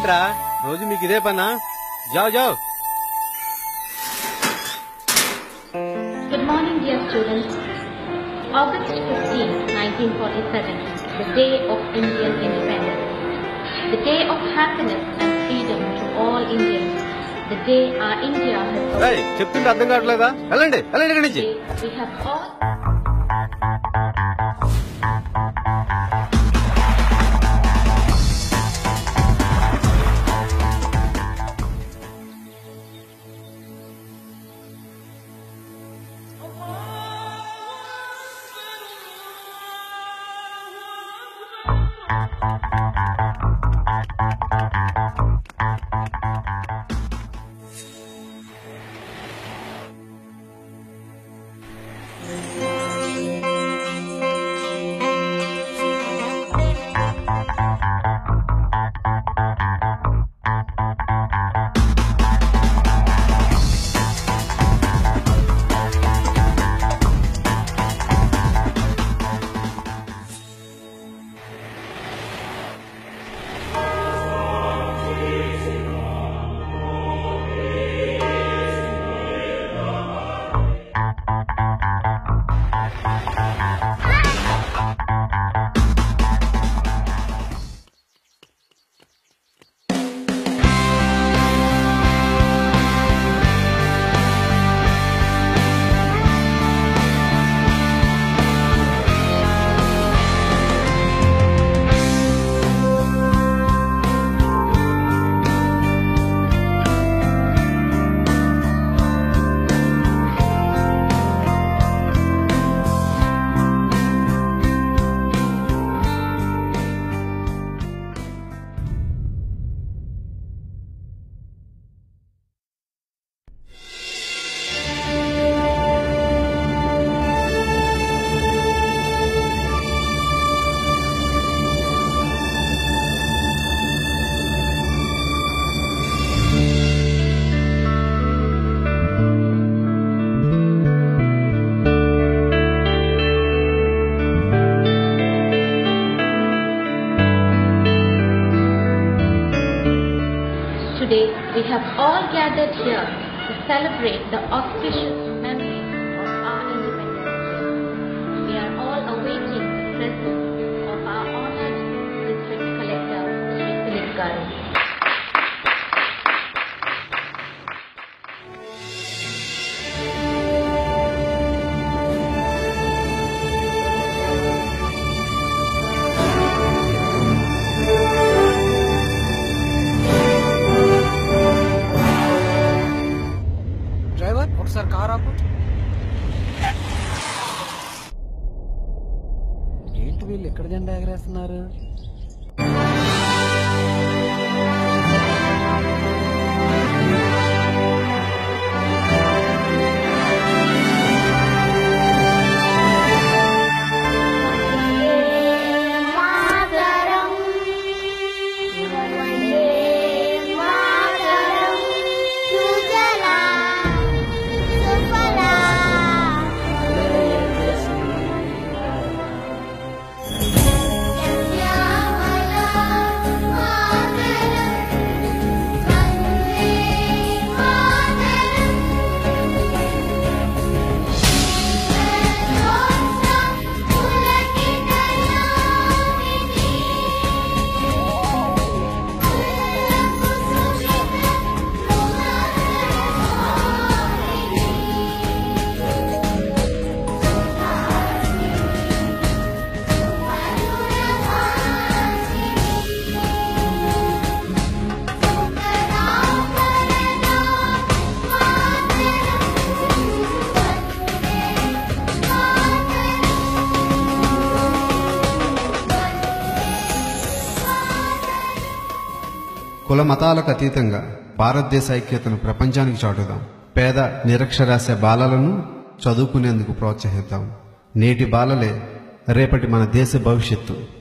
ఏంట్రా రోజు మీకు ఇదే పనా జావ్ జావ్ Good morning, dear students. August 15, 1947, the day of Indian independence. The day of happiness and freedom to all Indians. The day our India has ఏయ్, చెప్తుంటే అర్థం కావట్లేదా వెళ్ళండి వెళ్ళండి ఇక్కడి నుంచి we have all Today, we have all gathered here to celebrate the auspicious వీళ్ళు ఎక్కడ జెండా ఎగరేస్తున్నారు? కుల మతాలకు అతీతంగా భారతదేశ ఐక్యతను ప్రపంచానికి చాటుదాం. పేద నిరక్షరాస్య బాలలను చదువుకునేందుకు ప్రోత్సహిద్దాం. నేటి బాలలే రేపటి మన దేశ భవిష్యత్తు.